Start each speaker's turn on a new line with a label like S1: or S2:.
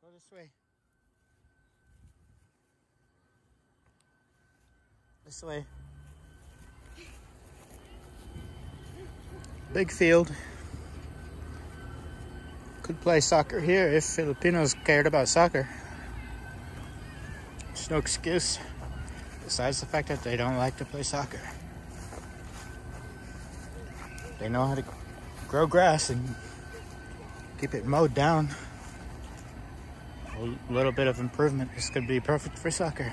S1: Go this way. This way. Big field. Could play soccer here if Filipinos cared about soccer. No excuse besides the fact that they don't like to play soccer. They know how to grow grass and keep it mowed down. A little bit of improvement. This could be perfect for soccer.